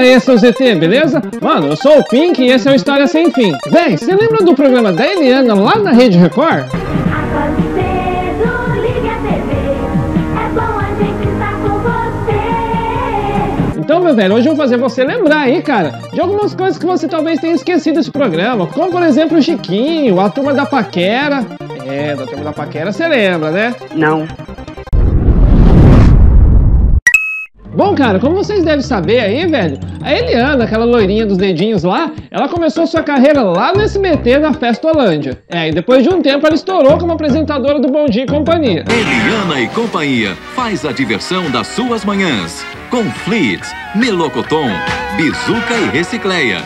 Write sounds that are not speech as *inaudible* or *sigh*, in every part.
Fala aí, seu ZT, beleza? Mano, eu sou o Pink e esse é o História Sem Fim. Véi, você lembra do programa da Eliana lá na Rede Record? É. Então, meu velho, hoje eu vou fazer você lembrar aí, cara, de algumas coisas que você talvez tenha esquecido desse programa. Como, por exemplo, o Chiquinho, a Turma da Paquera. É, da Turma da Paquera você lembra, né? Não. Bom, cara, como vocês devem saber aí, velho, a Eliana, aquela loirinha dos dedinhos lá, ela começou sua carreira lá no SBT na Festolândia. É, e depois de um tempo ela estourou como apresentadora do Bom Dia e Companhia. Eliana e companhia faz a diversão das suas manhãs. Com Fleet, Melocoton, Bizuca e Recicleia.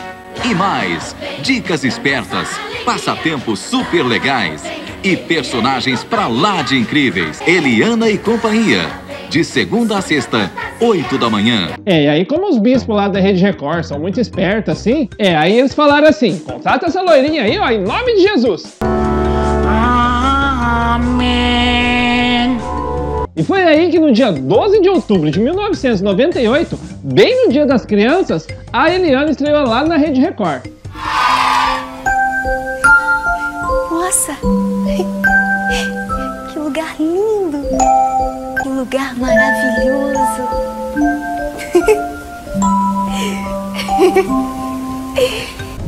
E mais, dicas espertas, passatempos super legais e personagens pra lá de incríveis. Eliana e companhia. De segunda a sexta, 8 da manhã. É, e aí como os bispos lá da Rede Record são muito espertos assim, é, aí eles falaram assim, contrata essa loirinha aí, ó, em nome de Jesus. Amém. E foi aí que no dia 12 de outubro de 1998, bem no Dia das Crianças, a Eliana estreou lá na Rede Record. Lugar maravilhoso! *laughs*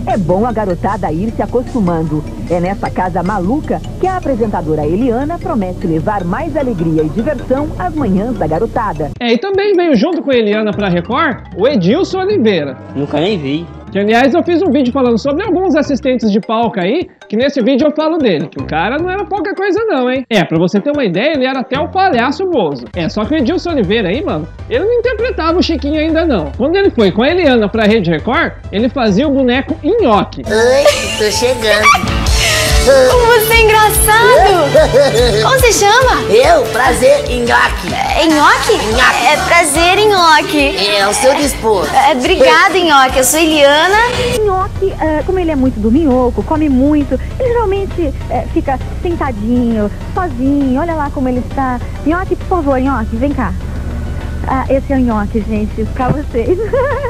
É bom a garotada ir se acostumando. É nessa casa maluca que a apresentadora Eliana promete levar mais alegria e diversão às manhãs da garotada. É, e também veio junto com a Eliana pra Record o Edilson Oliveira. Nunca nem vi. Que aliás eu fiz um vídeo falando sobre alguns assistentes de palco aí, que nesse vídeo eu falo dele, que o cara não era pouca coisa não, hein? É, pra você ter uma ideia, ele era até o palhaço Bozo. É, só que o Edilson Oliveira aí, mano, ele não interpretava o Chiquinho ainda não. Quando ele foi com a Eliana pra Rede Record, ele fazia o boneco Nhoque. Oi, tô chegando. Como você é engraçado! Como você chama? Eu, prazer, Nhoque. É Nhoque? Nhoque. É prazer, Nhoque. É, ao seu dispor. É, obrigada, Nhoque. Eu sou Eliana. Nhoque, é, como ele é muito do minhoco, come muito, ele geralmente é, fica sentadinho, sozinho. Olha lá como ele está. Nhoque, por favor, Nhoque, vem cá. Ah, esse é o Nhoque, gente, pra vocês.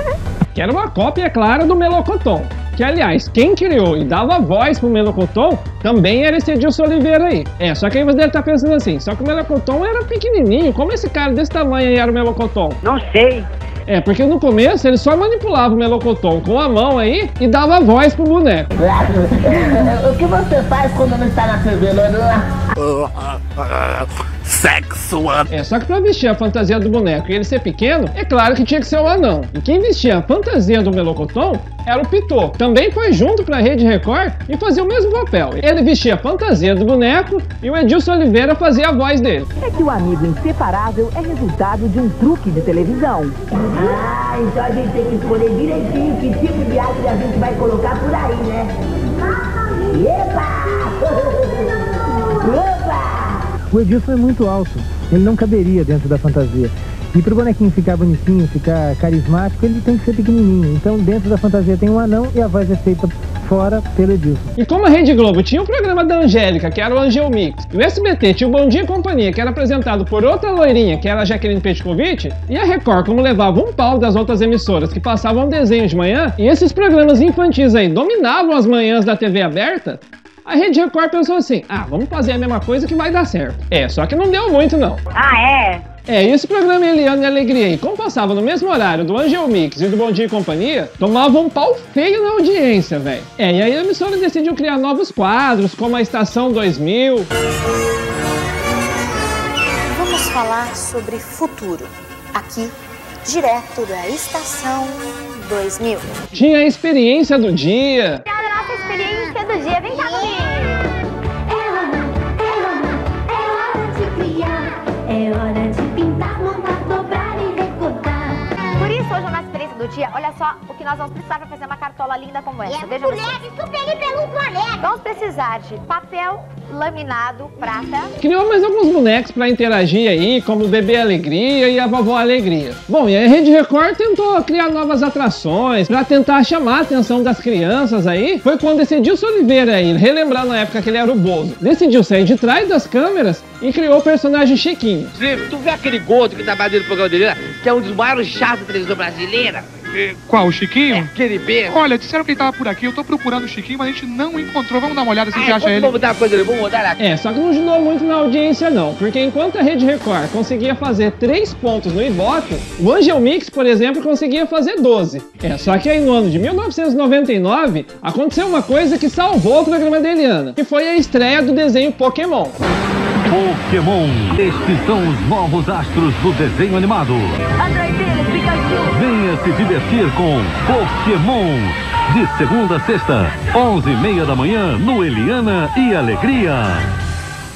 *laughs* que era uma cópia, claro, do Melocoton. Que, aliás, quem criou e dava voz pro Melocoton também era esse Edilson Oliveira aí. É, só que aí você deve estar pensando assim, só que o Melocoton era pequenininho, como esse cara desse tamanho aí era o Melocoton? Não sei. É, porque no começo ele só manipulava o Melocoton com a mão aí e dava voz pro boneco. *laughs* o que você faz quando não está na TV, Lorena? *laughs* Sexo É, só que pra vestir a fantasia do boneco e ele ser pequeno, é claro que tinha que ser o anão. E quem vestia a fantasia do Melocoton era o Pitô. Também foi junto pra Rede Record e fazia o mesmo papel. Ele vestia a fantasia do boneco e o Edilson Oliveira fazia a voz dele. É que o amigo inseparável é resultado de um truque de televisão. Ah, então a gente tem que escolher direitinho que tipo de arte a gente vai colocar por aí, né? Epa! *laughs* O Edilson é muito alto, ele não caberia dentro da fantasia. E pro bonequinho ficar bonitinho, ficar carismático, ele tem que ser pequenininho. Então dentro da fantasia tem um anão e a voz é feita fora pelo Edilson. E como a Rede Globo tinha o programa da Angélica, que era o Angel Mix, e o SBT tinha o Bom Dia e Companhia, que era apresentado por outra loirinha, que era a Jaqueline Petkovic, e a Record, como levava um pau das outras emissoras que passavam desenho de manhã, e esses programas infantis aí dominavam as manhãs da TV aberta, a Rede Record pensou assim: ah, vamos fazer a mesma coisa que vai dar certo. É, só que não deu muito não. Ah, é? É, e esse programa Eliana e Alegria aí, como passava no mesmo horário do Angel Mix e do Bom Dia e Companhia, tomava um pau feio na audiência, velho. É, e aí a emissora decidiu criar novos quadros, como a Estação 2000. Vamos falar sobre futuro. Aqui, direto da Estação 2000. Tinha a experiência do dia. Do dia, olha só o que nós vamos precisar para fazer uma cartola linda como essa. Veja você. super pelo planeta. Precisar de papel laminado prata. Criou mais alguns bonecos pra interagir aí, como o Bebê Alegria e a Vovó Alegria. Bom, e a Rede Record tentou criar novas atrações pra tentar chamar a atenção das crianças aí. Foi quando esse Edilson Oliveira aí, relembrando na época que ele era o Bozo, decidiu sair de trás das câmeras e criou o personagem Chiquinho. Tu vê aquele gordo que tá fazendo o programa dele, que é um dos maiores chatos da televisão brasileira? Qual, o Chiquinho? Aquele beijo. Olha, disseram que ele tava por aqui. Eu tô procurando o Chiquinho, mas a gente não encontrou. Vamos dar uma olhada se a gente Ah, acha ele. Vamos dar uma coisa ali, vamos mudar aqui. É, só que não ajudou muito na audiência não, porque enquanto a Rede Record conseguia fazer 3 pontos no Ibope, o Angel Mix, por exemplo, conseguia fazer 12. É, só que aí no ano de 1999, aconteceu uma coisa que salvou o programa da Eliana, que foi a estreia do desenho Pokémon. Pokémon. Estes são os novos astros do desenho animado. Pikachu. Se divertir com Pokémon. De segunda a sexta, 11h30 da manhã, no Eliana e Alegria.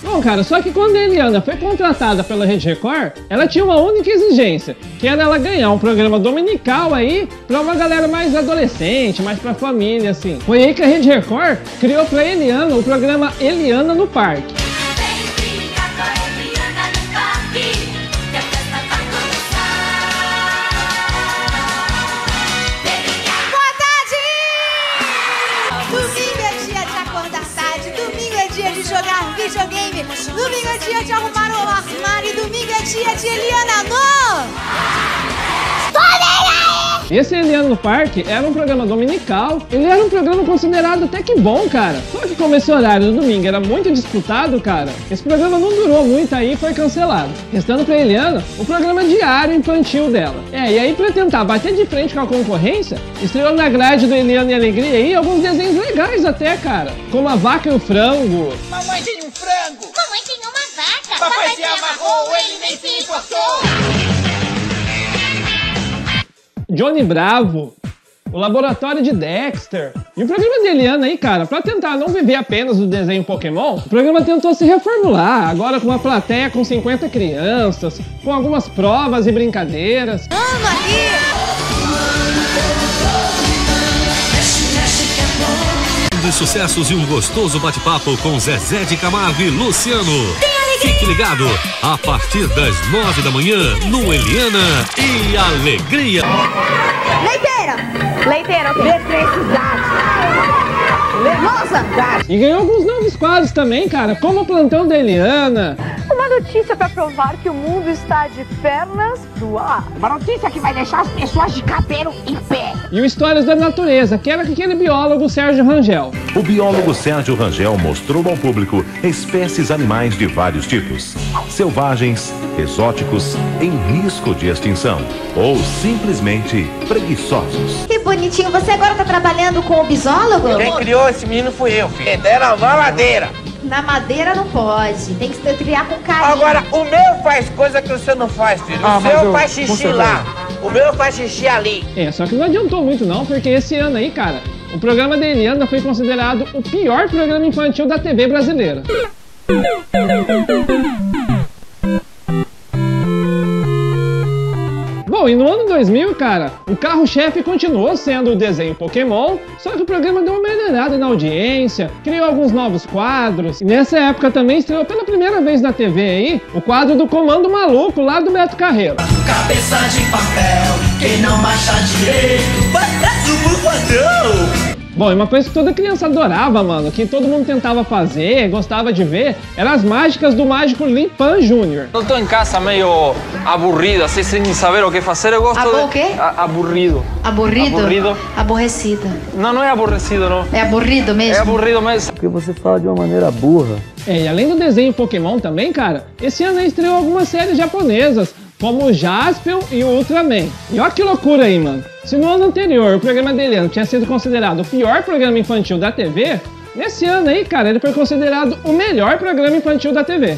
Bom, cara, só que quando a Eliana foi contratada pela Rede Record, ela tinha uma única exigência, que era ela ganhar um programa dominical aí pra uma galera mais adolescente, mais pra família, assim. Foi aí que a Rede Record criou pra Eliana o programa Eliana no Parque. Dia de Eliana no... Esse Eliana no Parque era um programa dominical, ele era um programa considerado até que bom, cara. Só que como esse horário do domingo era muito disputado, cara, esse programa não durou muito aí e foi cancelado. Restando pra Eliana o programa diário infantil dela. É, e aí pra tentar bater de frente com a concorrência, estreou na grade do Eliana e Alegria aí alguns desenhos legais até, cara. Como a vaca e o frango, Mamãe tem um frango. Papai se amarrou, ele nem se importou. Johnny Bravo, o laboratório de Dexter. E o programa de Eliana aí, cara, pra tentar não viver apenas do desenho Pokémon, o programa tentou se reformular, agora com uma plateia com 50 crianças, com algumas provas e brincadeiras. Mano, Dos sucessos e um gostoso bate-papo com Zezé de Camargo e Luciano. Fique ligado, a partir das nove da manhã, no Eliana e Alegria. Leiteira. Leiteira, ok. Eletricidade. Lousa. E ganhou alguns novos quadros também, cara, como o plantão da Eliana. Uma notícia para provar que o mundo está de pernas pro ar. Uma notícia que vai deixar as pessoas de cabelo em pé. E o Histórias da Natureza, que era com aquele biólogo Sérgio Rangel. O biólogo Sérgio Rangel mostrou ao público espécies animais de vários tipos: selvagens, exóticos, em risco de extinção ou simplesmente preguiçosos. Que bonitinho, você agora tá trabalhando com o bisólogo? Quem criou esse menino fui eu, filho. Deram uma madeira. Na madeira não pode, tem que se criar com carinho. Agora, o meu faz coisa que o seu não faz, filho. Ah, o seu eu- faz xixi lá. O meu faz xixi ali. É, só que não adiantou muito não, porque esse ano aí, cara, o programa da Eliana foi considerado o pior programa infantil da TV brasileira. Bom, e no ano 2000, cara, o carro-chefe continuou sendo o desenho Pokémon, só que o programa deu uma melhorada na audiência, criou alguns novos quadros, e nessa época também estreou pela primeira vez na TV aí, o quadro do Comando Maluco, lá do Beto Carreiro. Cabeça de papel, quem não marcha direito, vai preso por. Bom, e uma coisa que toda criança adorava, mano, que todo mundo tentava fazer, gostava de ver, eram as mágicas do mágico Limpan Jr. Eu tô em casa meio aburrido, assim, sem saber o que fazer. Eu gosto Abo- de... o quê? A- aburrido. Aburrido? Aburrido. Aborrecida. Não, não é aborrecido, não. É aburrido mesmo? É aburrido mesmo. Porque você fala de uma maneira burra. É, e além do desenho Pokémon também, cara, esse ano aí estreou algumas séries japonesas, como o Jaspion e o Ultraman. E olha que loucura aí, mano. Se no ano anterior o programa dele ano tinha sido considerado o pior programa infantil da TV, nesse ano aí, cara, ele foi considerado o melhor programa infantil da TV.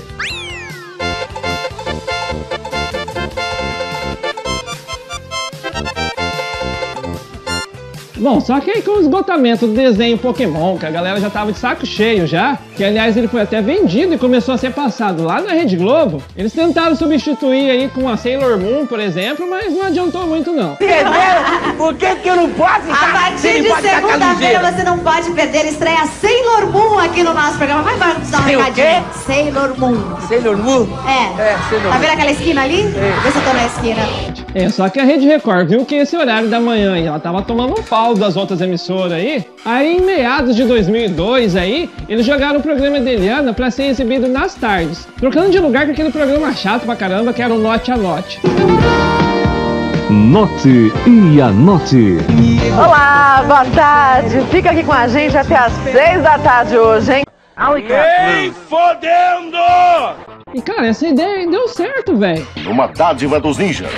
Bom, só que aí com o esgotamento do desenho Pokémon, que a galera já tava de saco cheio já, que aliás ele foi até vendido e começou a ser passado lá na Rede Globo, eles tentaram substituir aí com a Sailor Moon, por exemplo, mas não adiantou muito não. Entenderam? Por que, que eu não posso A partir de segunda-feira você não pode perder estreia Sailor Moon aqui no nosso programa. Vai, vai, dar um recadinho. Sailor Moon. Sailor Moon? É. É, Sailor Tá Moon. vendo aquela esquina ali? Vê se eu tô na esquina. É, só que a Rede Record viu que esse horário da manhã aí, ela tava tomando um pau das outras emissoras aí. Aí em meados de 2002 aí, eles jogaram o programa de Eliana pra ser exibido nas tardes, trocando de lugar com aquele programa chato pra caramba que era o Note a Note. Note e anote. Olá, boa tarde. Fica aqui com a gente até às seis da tarde hoje, hein? Nem fodendo! E cara, essa ideia aí deu certo, velho. Uma dádiva dos ninjas.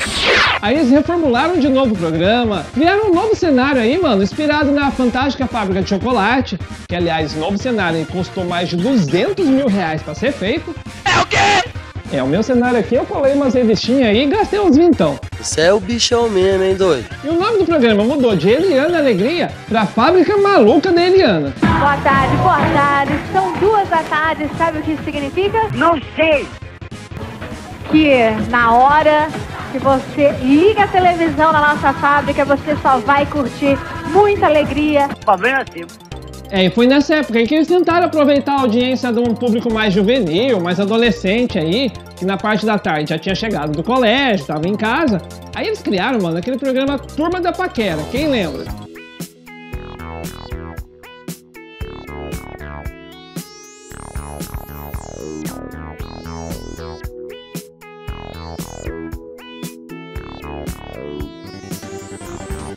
Aí eles reformularam de novo o programa, criaram um novo cenário aí, mano, inspirado na fantástica fábrica de chocolate, que aliás, novo cenário aí custou mais de 200 mil reais pra ser feito. É o quê? É, o meu cenário aqui, eu colei umas revistinhas aí e gastei uns vintão. Você é o bichão mesmo, hein, doido? E o nome do programa mudou de Eliana Alegria pra Fábrica Maluca da Eliana. Boa tarde, boa tarde. São duas da tarde, sabe o que isso significa? Não sei. Que na hora que você liga a televisão na nossa fábrica, você só vai curtir muita alegria. Problema seu. É, e foi nessa época que eles tentaram aproveitar a audiência de um público mais juvenil, mais adolescente aí, que na parte da tarde já tinha chegado do colégio, tava em casa. Aí eles criaram, mano, aquele programa Turma da Paquera, quem lembra?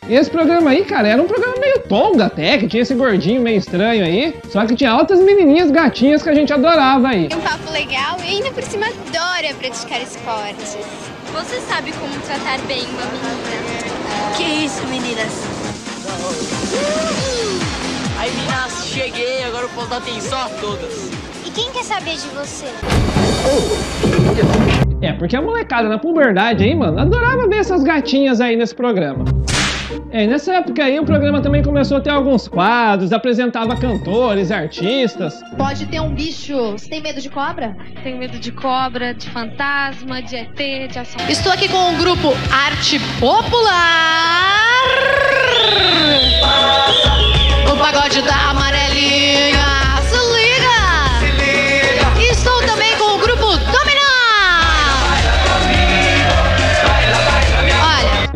Esse programa aí, cara, era um programa tongo até, que tinha esse gordinho meio estranho aí. Só que tinha altas menininhas gatinhas que a gente adorava aí. Um papo legal e ainda por cima adora praticar esportes. Você sabe como tratar bem uma menina. Que isso, meninas? Aí, meninas, cheguei, agora o dá atenção a todas. E quem quer saber de você? É, porque a molecada na puberdade aí, mano, adorava ver essas gatinhas aí nesse programa. É, e nessa época aí o programa também começou a ter alguns quadros, apresentava cantores, artistas. Pode ter um bicho. Você tem medo de cobra? Tenho medo de cobra, de fantasma, de ET, de ação. Estou aqui com o grupo Arte Popular. O pagode da amarelinha.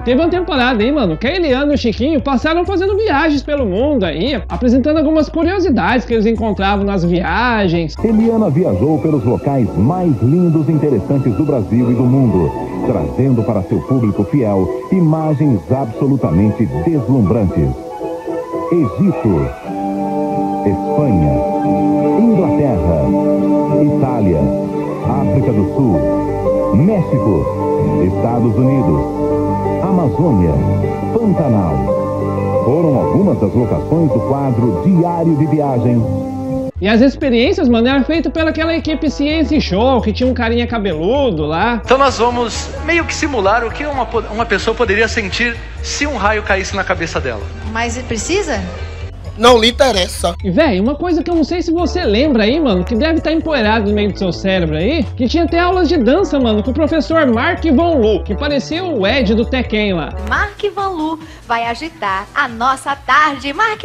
Teve uma temporada aí, mano, que a Eliana e o Chiquinho passaram fazendo viagens pelo mundo aí, apresentando algumas curiosidades que eles encontravam nas viagens. Eliana viajou pelos locais mais lindos e interessantes do Brasil e do mundo, trazendo para seu público fiel imagens absolutamente deslumbrantes. Egito, Espanha, Inglaterra, Itália, África do Sul, México, Estados Unidos, Amazônia, Pantanal. Foram algumas das locações do quadro Diário de Viagem E as experiências, mano, eram feitas pelaquela equipe Ciência Show, que tinha um carinha cabeludo lá. Então nós vamos meio que simular o que uma, uma pessoa poderia sentir se um raio caísse na cabeça dela. mas precisa? Não lhe interessa. E, véi, uma coisa que eu não sei se você lembra aí, mano, que deve estar empoeirado no meio do seu cérebro aí, que tinha até aulas de dança, mano, com o professor Mark Von Lu, que parecia o Ed do Tekken lá. Mark Van Lu vai agitar a nossa tarde. Mark!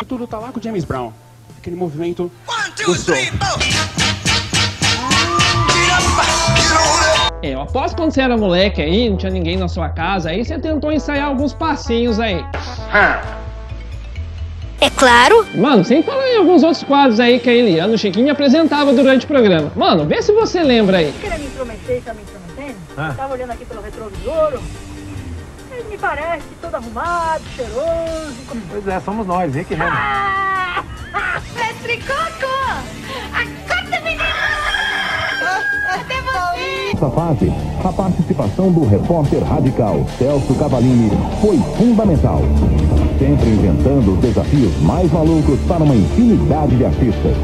O tudo tá lá com o James Brown. Aquele movimento. Gostou. É, eu aposto quando você era moleque aí, não tinha ninguém na sua casa, aí você tentou ensaiar alguns passinhos aí. É claro. Mano, sem falar em alguns outros quadros aí que a Eliana o Chiquinho apresentava durante o programa. Mano, vê se você lembra aí. Queria me intrometer, tá me intrometendo? Ah. Tava olhando aqui pelo retrovisor. Ele me parece todo arrumado, cheiroso. Pois é, somos nós, Rick Renner. Ah! Mestre Coco! Acorda, menino! Até Nessa fase, a participação do repórter radical Celso Cavalini foi fundamental. Sempre inventando os desafios mais malucos para uma infinidade de artistas.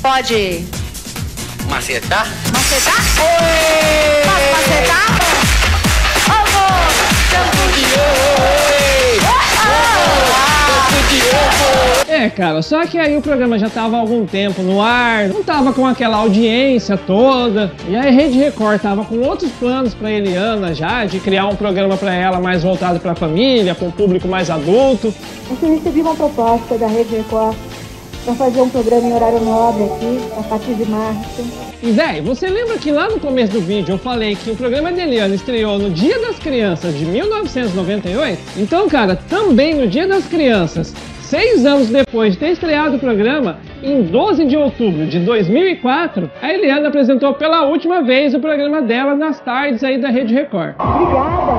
Pode Macetar? macetar? Posso macetar? É, cara, só que aí o programa já tava há algum tempo no ar, não tava com aquela audiência toda, e aí a Rede Record tava com outros planos pra Eliana já, de criar um programa pra ela mais voltado pra família, com um público mais adulto. Eu recebi uma proposta da Rede Record para fazer um programa em horário nobre aqui, a partir de março. E véi, você lembra que lá no começo do vídeo eu falei que o programa de Eliana estreou no Dia das Crianças de 1998? Então, cara, também no Dia das Crianças, seis anos depois de ter estreado o programa, Em 12 de outubro de 2004, a Eliana apresentou pela última vez o programa dela nas tardes aí da Rede Record. Obrigada.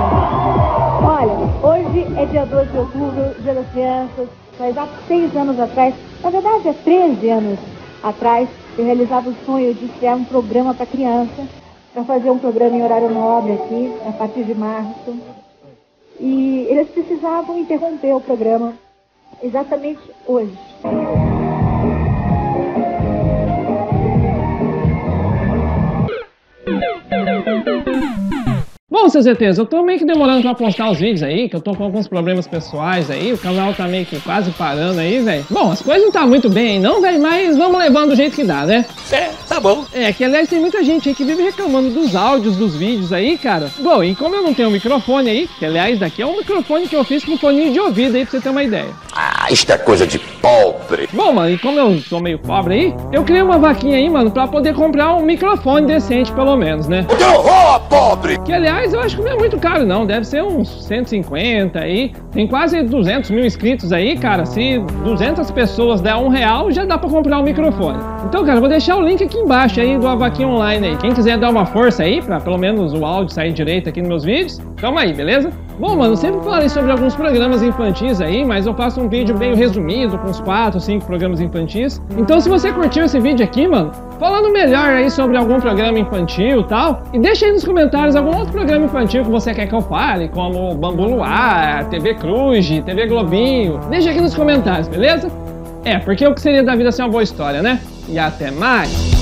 Olha, hoje é dia 12 de outubro, dia das crianças. Faz há seis anos atrás, na verdade há 13 anos atrás, eu realizava o sonho de criar um programa para criança, para fazer um programa em horário nobre aqui, a partir de março. E eles precisavam interromper o programa exatamente hoje. Bom, seus ETs, eu tô meio que demorando pra postar os vídeos aí, que eu tô com alguns problemas pessoais aí, o canal tá meio que quase parando aí, velho. Bom, as coisas não tá muito bem aí não, velho, mas vamos levando do jeito que dá, né? É, tá bom. É, que aliás tem muita gente aí que vive reclamando dos áudios dos vídeos aí, cara. Bom, e como eu não tenho um microfone aí, que aliás daqui é um microfone que eu fiz com foninho de ouvido aí pra você ter uma ideia. Ah, isto é coisa de pobre. Bom, mano, e como eu sou meio pobre aí, eu criei uma vaquinha aí, mano, pra poder comprar um microfone decente, pelo menos, né? Que horror, pobre! Que aliás eu acho que não é muito caro, não. Deve ser uns 150 aí. Tem quase 200 mil inscritos aí, cara. Se 200 pessoas der um real, já dá pra comprar um microfone. Então, cara, eu vou deixar o link aqui embaixo aí do Avaquinha Online aí. Quem quiser dar uma força aí, pra pelo menos o áudio sair direito aqui nos meus vídeos, tamo aí, beleza? Bom, mano, eu sempre falei sobre alguns programas infantis aí, mas eu faço um vídeo meio resumido, com uns 4, 5 programas infantis. Então, se você curtiu esse vídeo aqui, mano, falando melhor aí sobre algum programa infantil e tal, e deixa aí nos comentários algum outro programa infantil que você quer que eu fale, como Bambu Luar, TV Cruz, TV Globinho. Deixa aqui nos comentários, beleza? É, porque o que seria da vida sem uma boa história, né? E até mais!